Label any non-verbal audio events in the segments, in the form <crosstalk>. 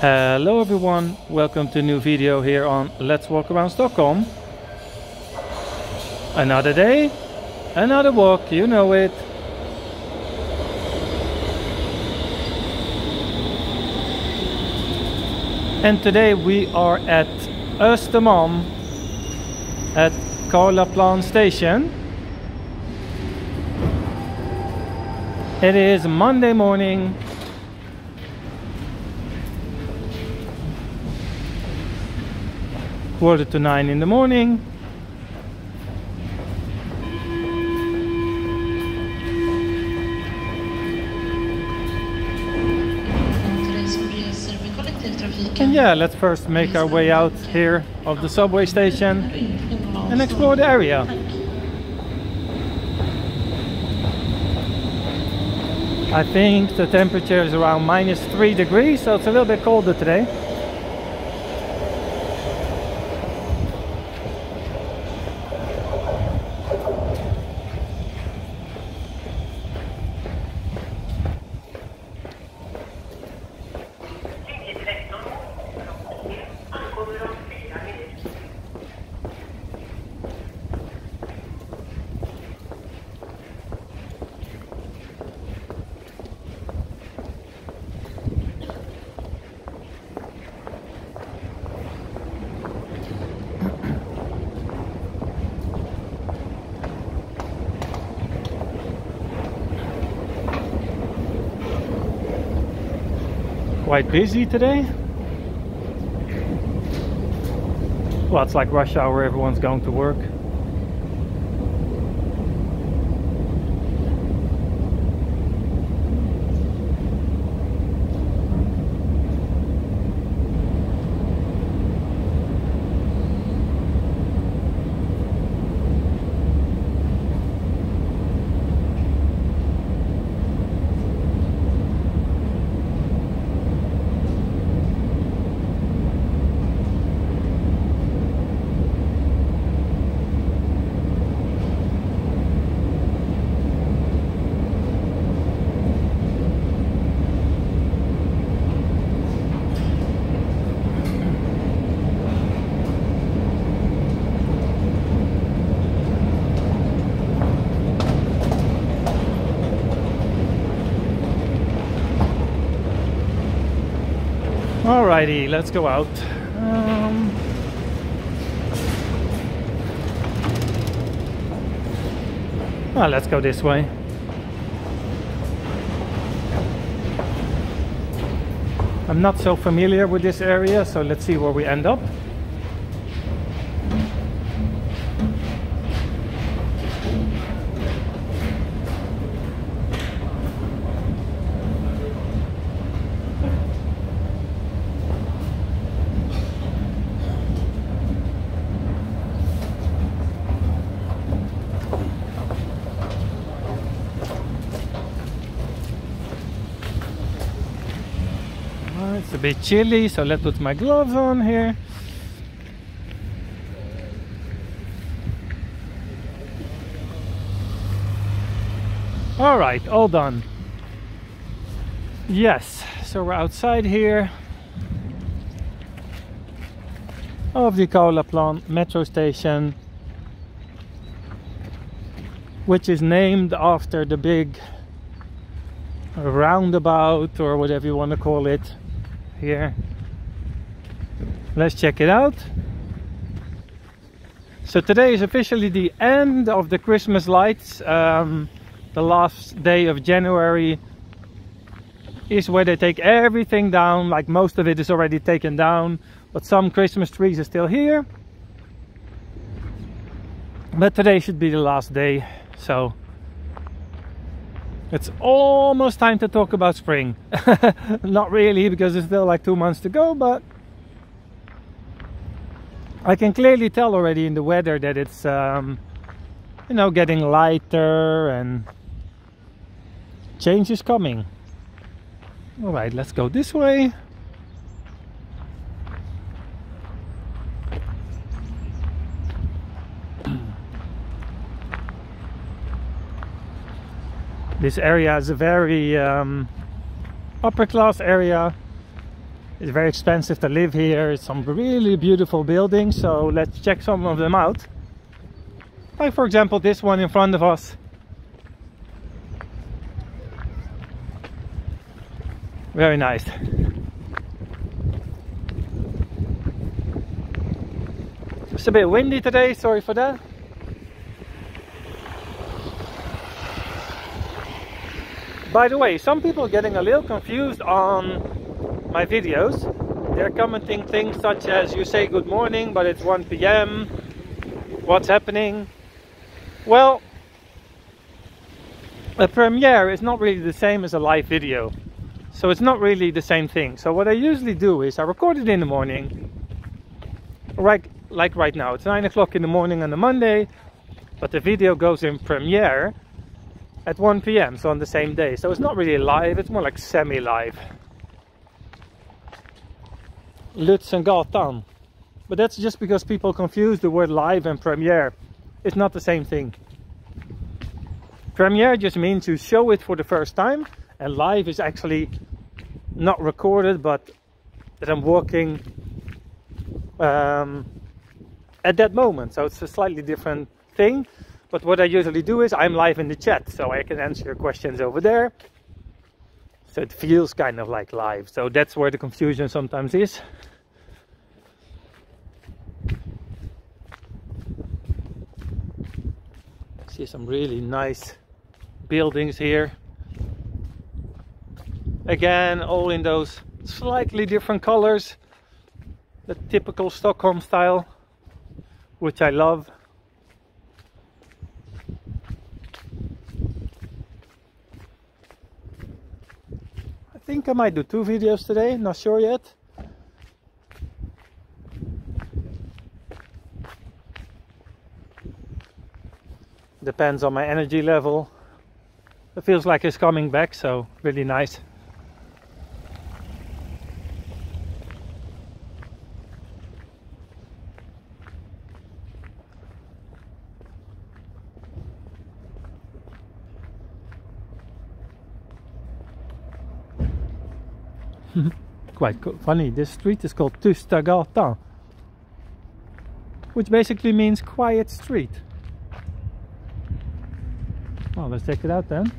Hello everyone, welcome to a new video here on Let's Walk Around Stockholm. Another day, another walk, you know it. And today we are at Östermalm at Karlaplan station. It is Monday morning quarter to nine in the morning. And yeah let's first make our way out here of the subway station and explore the area. I think the temperature is around minus three degrees so it's a little bit colder today quite busy today. Well, it's like rush hour, everyone's going to work. Let's go out. Um, well, let's go this way. I'm not so familiar with this area, so let's see where we end up. A bit chilly, so let's put my gloves on here. All right, all done. Yes, so we're outside here of the Karlaplan metro station, which is named after the big roundabout or whatever you want to call it here. Let's check it out. So today is officially the end of the Christmas lights. Um, the last day of January is where they take everything down like most of it is already taken down but some Christmas trees are still here. But today should be the last day so it's almost time to talk about spring. <laughs> Not really, because it's still like two months to go, but I can clearly tell already in the weather that it's, um, you know, getting lighter and change is coming. All right, let's go this way. This area is a very um, upper class area It's very expensive to live here. It's some really beautiful buildings, so let's check some of them out. Like for example, this one in front of us. Very nice. It's a bit windy today, sorry for that. By the way, some people are getting a little confused on my videos. They're commenting things such as you say good morning, but it's 1 p.m. What's happening? Well, a premiere is not really the same as a live video. So it's not really the same thing. So what I usually do is I record it in the morning. Right, like right now, it's 9 o'clock in the morning on a Monday, but the video goes in premiere at 1 p.m. so on the same day. So it's not really live it's more like semi-live. Lutz and but that's just because people confuse the word live and premiere. It's not the same thing. Premiere just means you show it for the first time and live is actually not recorded but that I'm working um, at that moment. So it's a slightly different thing but what I usually do is I'm live in the chat, so I can answer your questions over there. So it feels kind of like live. So that's where the confusion sometimes is. See some really nice buildings here. Again, all in those slightly different colors. The typical Stockholm style, which I love. Think I might do two videos today, not sure yet. Depends on my energy level. It feels like it's coming back, so really nice. Mm-hmm. Quite funny, this street is called Tysta which basically means quiet street. Well, let's check it out then.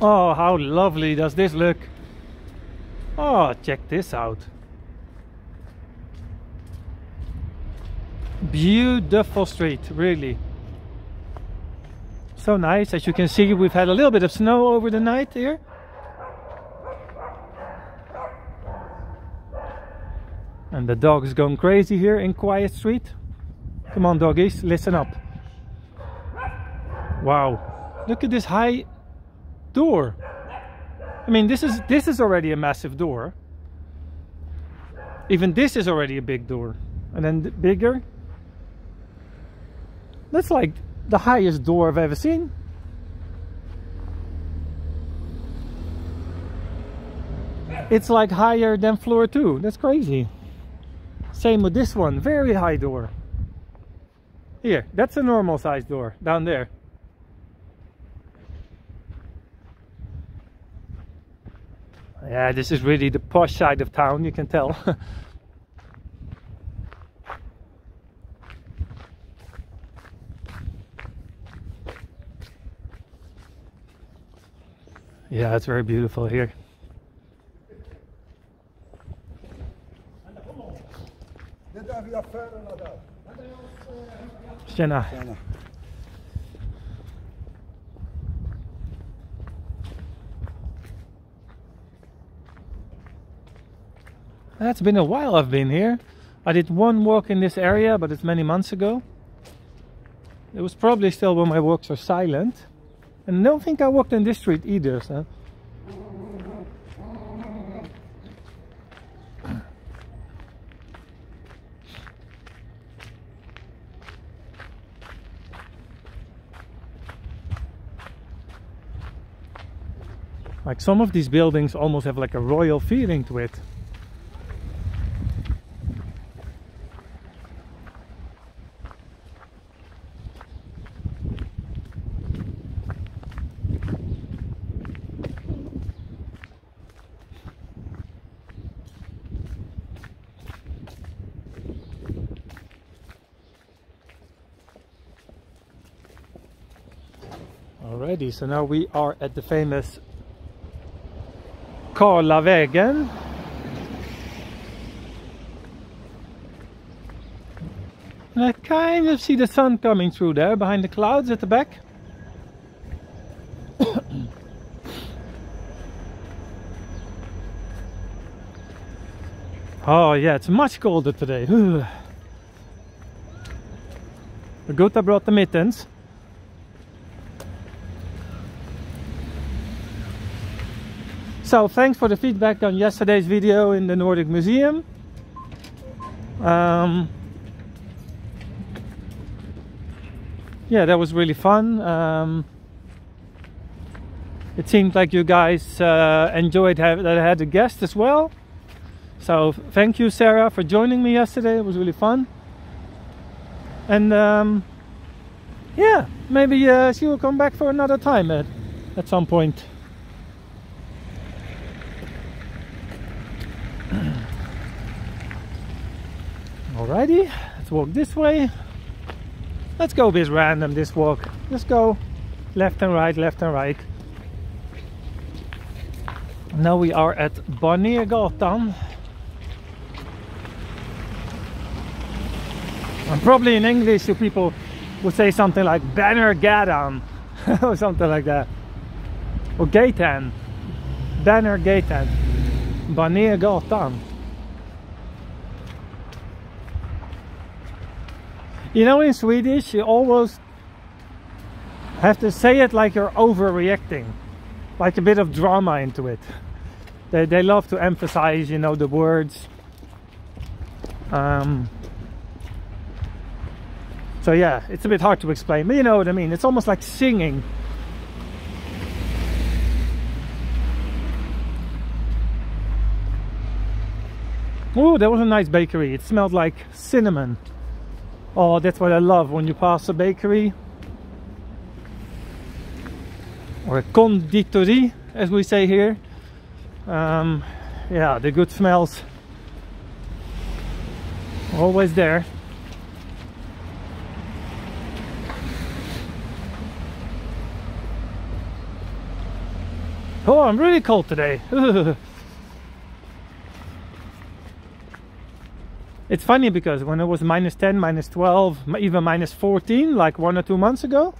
Oh, how lovely does this look? Oh, check this out. Beautiful street, really so nice as you can see we've had a little bit of snow over the night here. And the dog is going crazy here in quiet street. Come on doggies listen up. Wow. Look at this high door. I mean this is this is already a massive door. Even this is already a big door. And then bigger. That's like the highest door I've ever seen. It's like higher than floor two. That's crazy. Same with this one. Very high door. Here, that's a normal size door down there. Yeah, this is really the posh side of town, you can tell. <laughs> Yeah, it's very beautiful here. Tjena. It's been a while I've been here. I did one walk in this area, but it's many months ago. It was probably still when my walks are silent. And I don't think I walked in this street either, so. Like some of these buildings almost have like a royal feeling to it. Alrighty, so now we are at the famous Karlavägen. And I kind of see the sun coming through there behind the clouds at the back. <coughs> oh yeah, it's much colder today. <sighs> The Gutta brought the mittens. So thanks for the feedback on yesterday's video in the Nordic Museum. Um, yeah, that was really fun. Um, it seemed like you guys uh, enjoyed that I had a guest as well. So thank you, Sarah, for joining me yesterday. It was really fun. And um, yeah, maybe uh, she will come back for another time at, at some point. Alrighty, let's walk this way. Let's go a bit random this walk. Let's go left and right, left and right. Now we are at Banérgatan. And probably in English you people would say something like Bannergatan <laughs> or something like that. Or Gatan. Bannergatan. Banérgatan. You know, in Swedish, you always have to say it like you're overreacting, like a bit of drama into it. They, they love to emphasize, you know, the words. Um, so yeah, it's a bit hard to explain, but you know what I mean. It's almost like singing. Oh, that was a nice bakery. It smelled like cinnamon. Oh, that's what I love when you pass a bakery or a konditori, as we say here. Um, yeah, the good smells always there. Oh, I'm really cold today. <laughs> It's funny because when it was minus 10, minus 12, even minus 14, like one or two months ago,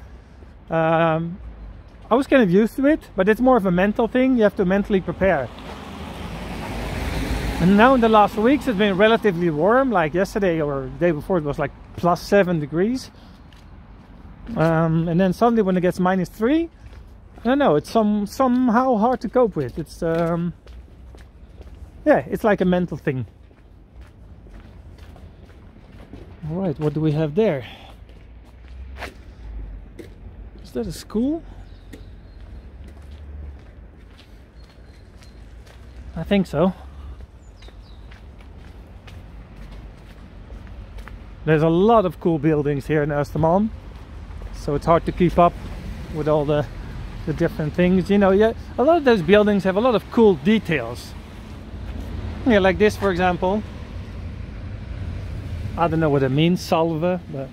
um, I was kind of used to it, but it's more of a mental thing. You have to mentally prepare. And now in the last weeks, it's been relatively warm. Like yesterday or the day before, it was like plus seven degrees. Um, and then suddenly when it gets minus three, I don't know, it's some somehow hard to cope with. It's, um, yeah, it's like a mental thing. All right, what do we have there? Is that a school? I think so. There's a lot of cool buildings here in Östermalm, so it's hard to keep up with all the the different things. You know, yeah, a lot of those buildings have a lot of cool details. Yeah, like this, for example. I don't know what it means, salve, but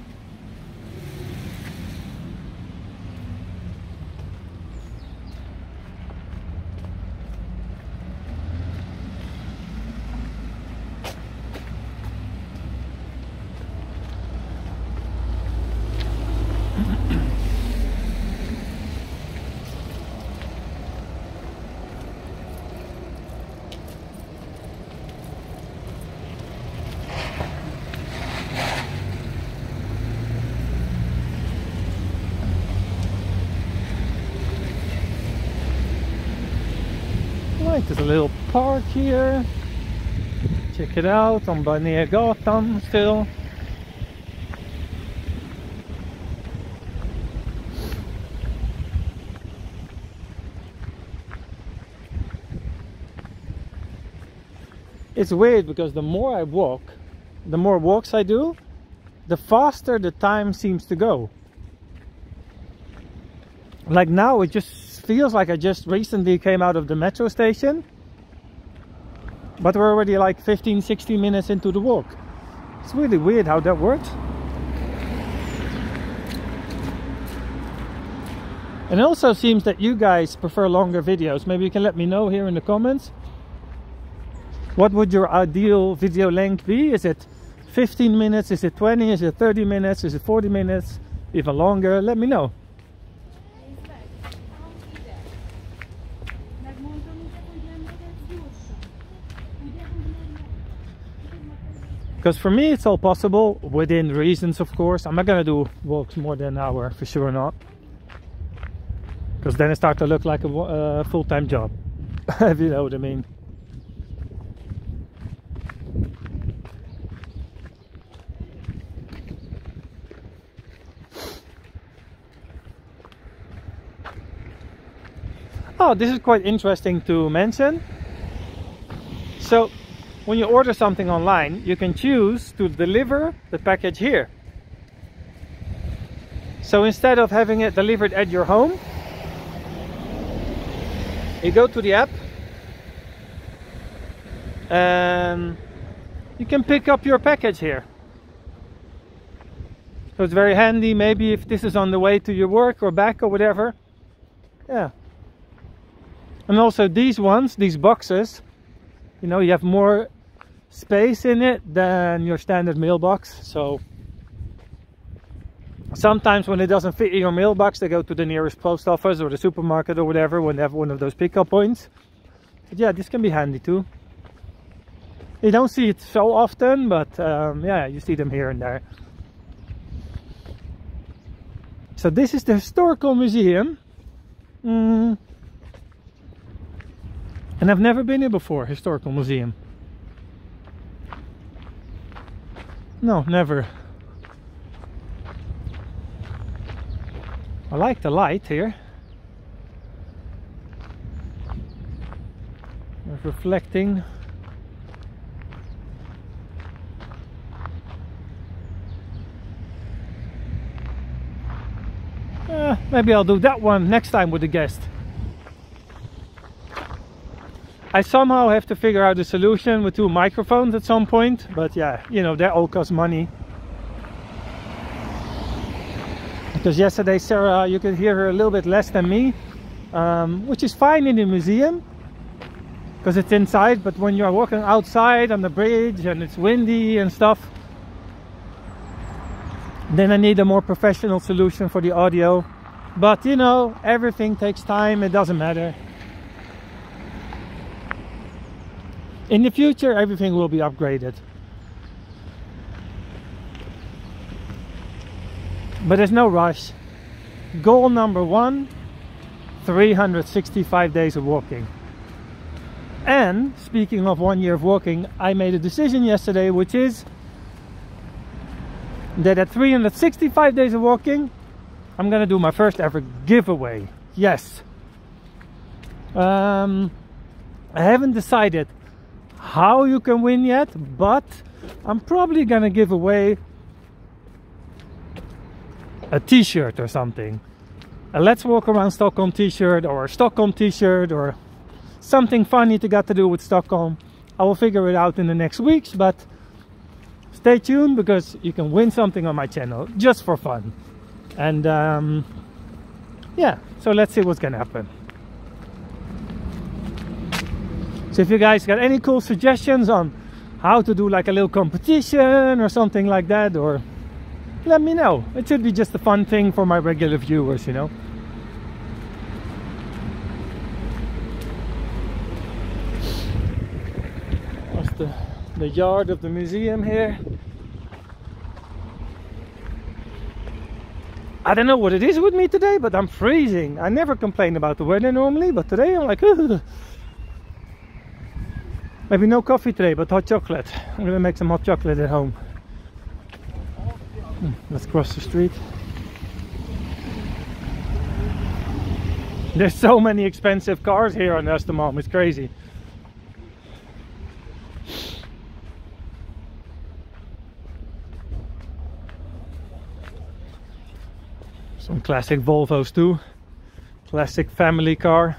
right, there's a little park here. Check it out on Banérgatan still. It's weird because the more I walk, the more walks I do, the faster the time seems to go. Like now it just feels like I just recently came out of the metro station. But we're already like 15, 16 minutes into the walk. It's really weird how that works. And it also seems that you guys prefer longer videos. Maybe you can let me know here in the comments. What would your ideal video length be? Is it 15 minutes? Is it 20? Is it 30 minutes? Is it 40 minutes? Even longer? Let me know. Because for me it's all possible, within reasons of course. I'm not gonna do walks more than an hour, for sure not. Because then it starts to look like a uh, full-time job, <laughs> if you know what I mean. Oh, this is quite interesting to mention. So, when you order something online, you can choose to deliver the package here. So instead of having it delivered at your home, you go to the app and you can pick up your package here. So it's very handy maybe if this is on the way to your work or back or whatever. Yeah. And also these ones, these boxes, you know, you have more space in it than your standard mailbox. So sometimes when it doesn't fit in your mailbox, they go to the nearest post office or the supermarket or whatever when they have one of those pickup points. But yeah, this can be handy too. You don't see it so often, but um, yeah, you see them here and there. So this is the historical museum. Mm. And I've never been here before, historical museum. No, never. I like the light here. Reflecting. Uh, maybe I'll do that one next time with the guest. I somehow have to figure out a solution with two microphones at some point, but yeah, you know, that all costs money. Because yesterday Sarah, you could hear her a little bit less than me, um, which is fine in the museum, because it's inside, but when you're walking outside on the bridge and it's windy and stuff, then I need a more professional solution for the audio. But you know, everything takes time, it doesn't matter. In the future everything will be upgraded. But there's no rush. Goal number one 365 days of walking. And speaking of one year of walking I made a decision yesterday which is that at 365 days of walking I'm gonna do my first ever giveaway. Yes. Um, I haven't decided how you can win yet, but I'm probably gonna give away a t-shirt or something. A Let's Walk Around Stockholm t-shirt or a Stockholm t-shirt or something funny to got to do with Stockholm. I will figure it out in the next weeks, but stay tuned because you can win something on my channel just for fun. And um, yeah, so let's see what's gonna happen. So if you guys got any cool suggestions on how to do like a little competition or something like that, or let me know. It should be just a fun thing for my regular viewers, you know. That's the, the yard of the museum here. I don't know what it is with me today, but I'm freezing. I never complain about the weather normally, but today I'm like, <laughs> Ugh. Maybe no coffee today, but hot chocolate. I'm gonna make some hot chocolate at home. Hmm, let's cross the street. There's so many expensive cars here on Östermalm, it's crazy. Some classic Volvos too. Classic family car.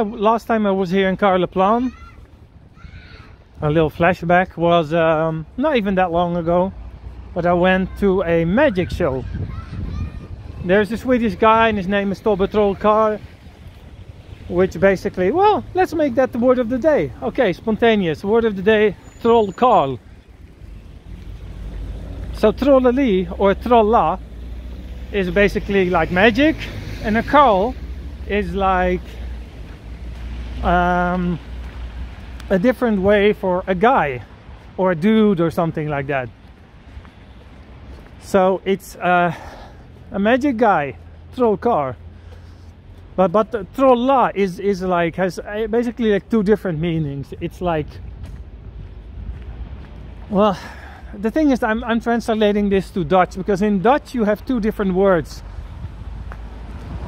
Yeah, last time I was here in Karlaplan, a little flashback was um, not even that long ago, but I went to a magic show. There's a Swedish guy and his name is Tobbe Trollkarl, which basically, well, let's make that the word of the day. Okay, spontaneous, word of the day, Trollkarl. So Trolleli or Trolla is basically like magic and a Karl is like um, a different way for a guy or a dude or something like that. So it's uh, a magic guy, Trollkarl. But but trolla is is like has uh, basically like two different meanings. It's like well, the thing is I'm I'm translating this to Dutch because in Dutch you have two different words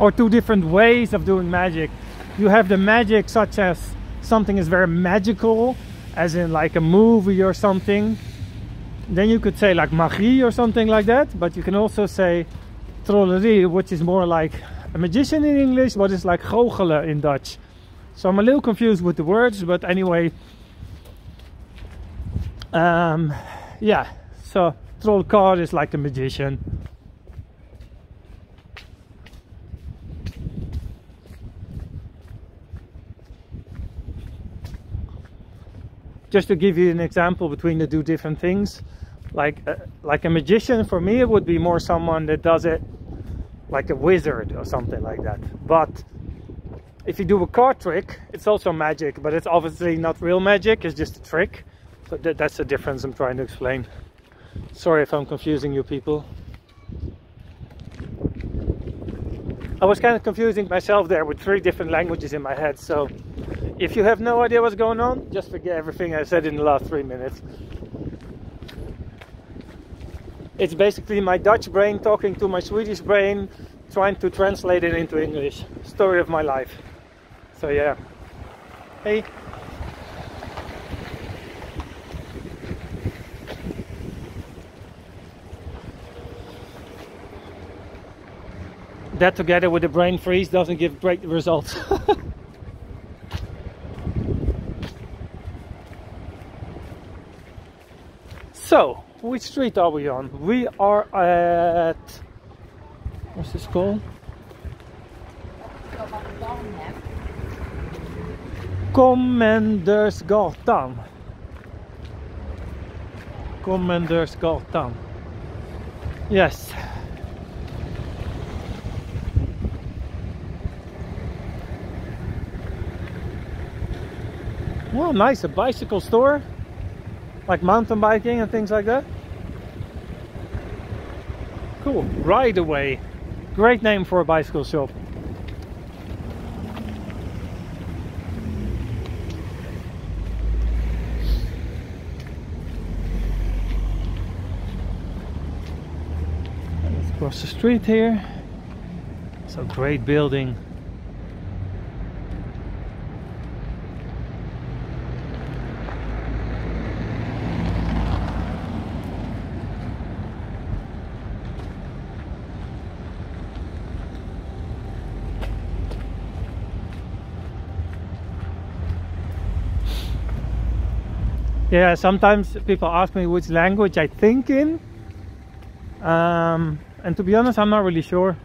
or two different ways of doing magic. You have the magic such as something is very magical, as in like a movie or something. Then you could say like magie or something like that, but you can also say trollerie, which is more like a magician in English, but it's like goochelen in Dutch. So I'm a little confused with the words, but anyway, um, yeah. So trollkarl is like a magician. Just to give you an example between the two different things like uh, like a magician for me it would be more someone that does it like a wizard or something like that. But if you do a card trick it's also magic but it's obviously not real magic it's just a trick. So th that's the difference i'm trying to explain. Sorry if i'm confusing you people. I was kind of confusing myself there with three different languages in my head so if you have no idea what's going on, just forget everything I said in the last three minutes. It's basically my Dutch brain talking to my Swedish brain, trying to translate it into English. Story of my life. So yeah. Hey. That together with the brain freeze doesn't give great results. <laughs> So, which street are we on? We are at... What's this called? Kommendersgatan. Kommendersgatan. Yes. Well, nice, a bicycle store like mountain biking and things like that. Cool, Ride Away. Great name for a bicycle shop. Let's cross the street here. It's a great building. Yeah sometimes people ask me which language I think in. Um, and to be honest I'm not really sure.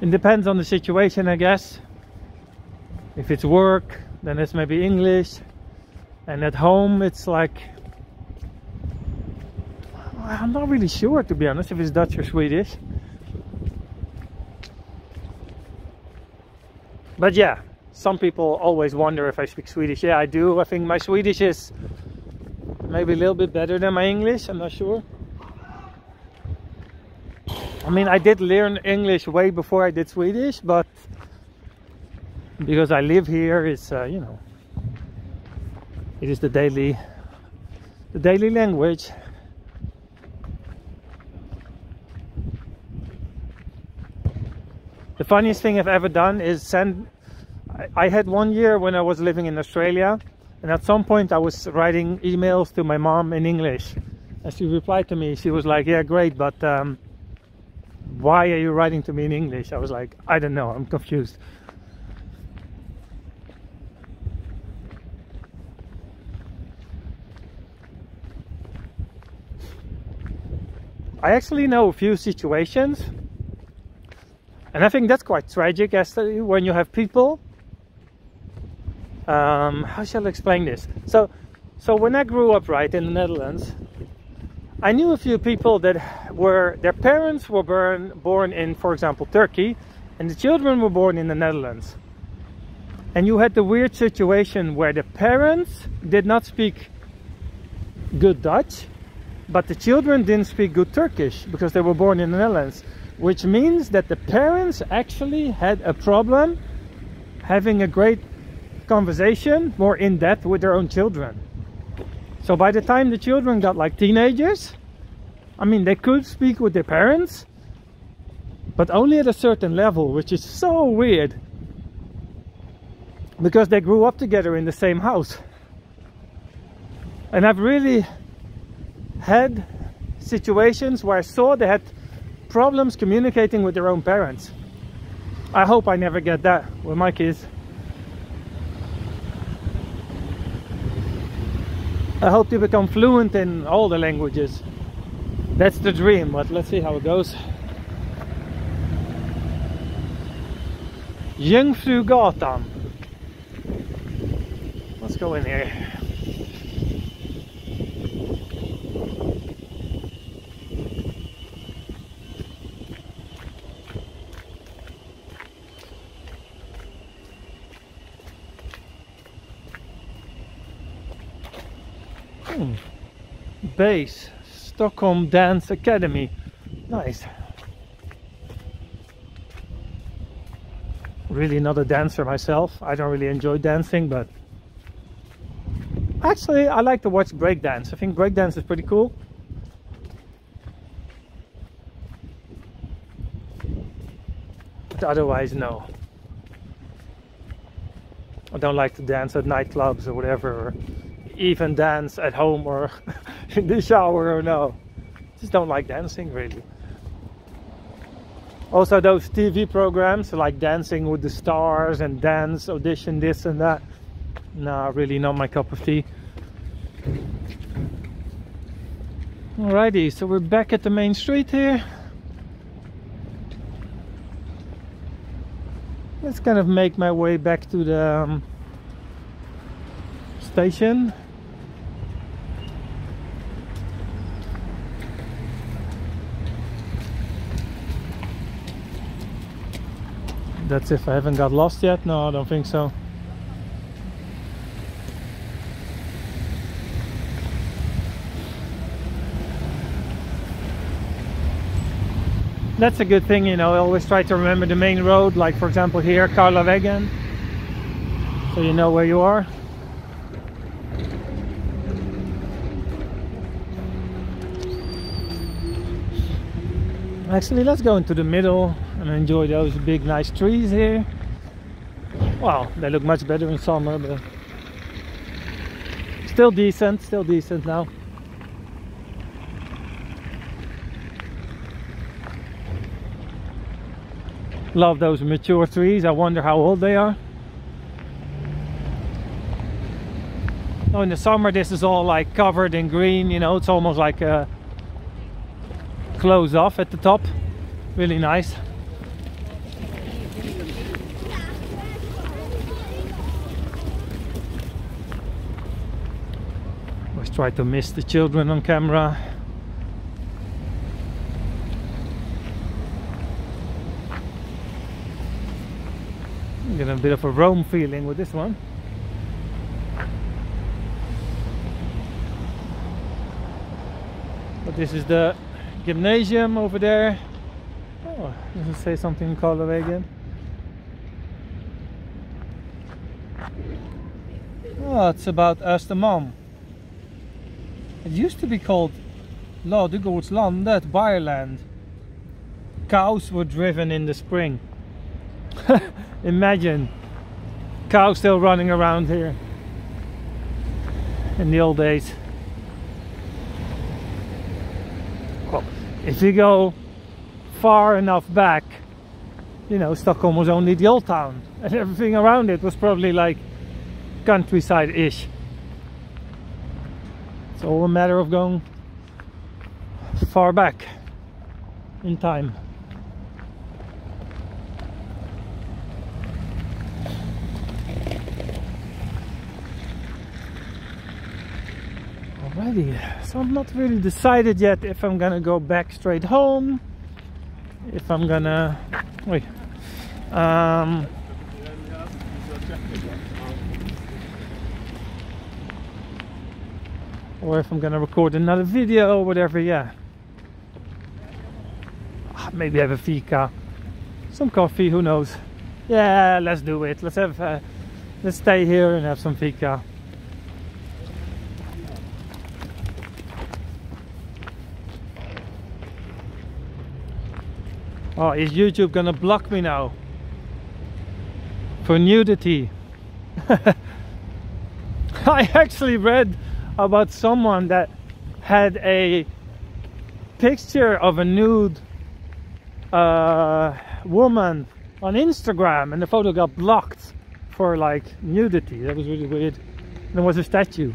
It depends on the situation I guess. If it's work then it's maybe English. And at home it's like I'm not really sure to be honest if it's Dutch or Swedish. But yeah some people always wonder if I speak Swedish. Yeah, I do. I think my Swedish is maybe a little bit better than my English. I'm not sure. I mean, I did learn English way before I did Swedish, but because I live here, it's uh, you know, it is the daily, the daily language. The funniest thing I've ever done is send I had one year when I was living in Australia, and at some point I was writing emails to my mom in English. And she replied to me, she was like, yeah, great, but um, why are you writing to me in English? I was like, I don't know, I'm confused. I actually know a few situations and I think that's quite tragic actually when you have people um, how shall I explain this? So, so when I grew up, right in the Netherlands, I knew a few people that were their parents were born born in, for example, Turkey, and the children were born in the Netherlands. And you had the weird situation where the parents did not speak good Dutch, but the children didn't speak good Turkish because they were born in the Netherlands, which means that the parents actually had a problem having a great conversation more in depth with their own children. So by the time the children got like teenagers, I mean, they could speak with their parents, but only at a certain level, which is so weird because they grew up together in the same house. And I've really had situations where I saw they had problems communicating with their own parents. I hope I never get that with my kids. I hope to become fluent in all the languages. That's the dream, but let's see how it goes. Jungfrugatan. Let's go in here. Base, Stockholm Dance Academy. Nice. Really not a dancer myself. I don't really enjoy dancing, but actually I like to watch breakdance. I think breakdance is pretty cool. But otherwise, no. I don't like to dance at nightclubs or whatever. Even dance at home or <laughs> in the shower or no. Just don't like dancing really. Also those TV programs like Dancing with the Stars and Dance Audition this and that. Nah, really not my cup of tea. Alrighty, so we're back at the main street here. Let's kind of make my way back to the um, station. That's if I haven't got lost yet. No, I don't think so. That's a good thing, you know, I always try to remember the main road, like for example here, Karlavägen. So you know where you are. Actually, let's go into the middle and enjoy those big nice trees here. Wow, they look much better in summer, but still decent, still decent now. Love those mature trees. I wonder how old they are. Oh, in the summer this is all like covered in green, you know, it's almost like a close off at the top. Really nice. Try to miss the children on camera. Get a bit of a Rome feeling with this one. But this is the gymnasium over there. Oh, does it say something in color again Oh, it's about Östermalm. It used to be called Ladugårdslandet, Bayerland. Cows were driven in the spring. <laughs> Imagine cows still running around here in the old days. Well, if you go far enough back, you know, Stockholm was only the old town and everything around it was probably like countryside-ish. It's all a matter of going far back. in time. Alrighty, so I'm not really decided yet if I'm gonna go back straight home, if I'm gonna wait. Um, or if I'm gonna record another video or whatever, yeah. Ah, Maybe have a fika, some coffee, who knows. Yeah, let's do it. Let's have, uh, let's stay here and have some fika. Oh, is YouTube gonna block me now? For nudity. <laughs> I actually read about someone that had a picture of a nude uh, woman on Instagram and the photo got blocked for like nudity. That was really weird. And there was a statue.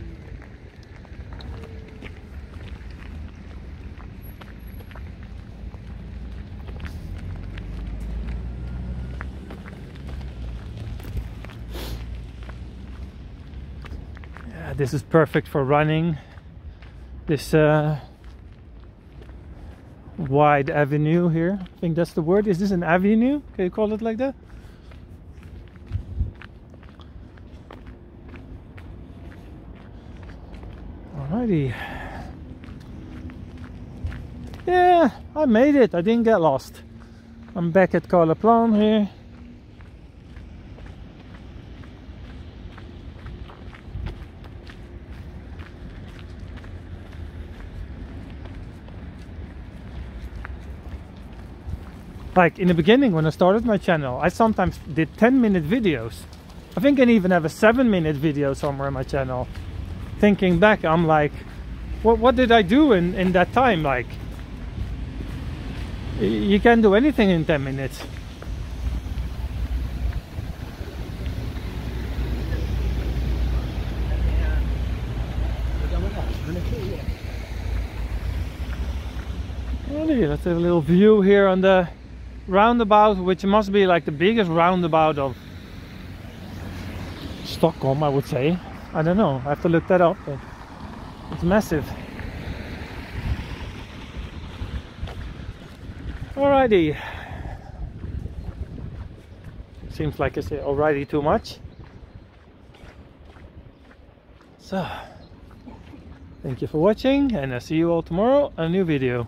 This is perfect for running. This uh, wide avenue here. I think that's the word. Is this an avenue? Can you call it like that? Alrighty. Yeah, I made it. I didn't get lost. I'm back at Karlaplan here. Like in the beginning when I started my channel I sometimes did 10 minute videos. I think I even have a 7 minute video somewhere on my channel. Thinking back I'm like what, what did I do in, in that time? Like you can't do anything in 10 minutes. Let's have a little view here on the roundabout which must be like the biggest roundabout of Stockholm I would say. I don't know. I have to look that up but it's massive. Alrighty. Seems like I say alrighty too much. So thank you for watching and I'll see you all tomorrow a new video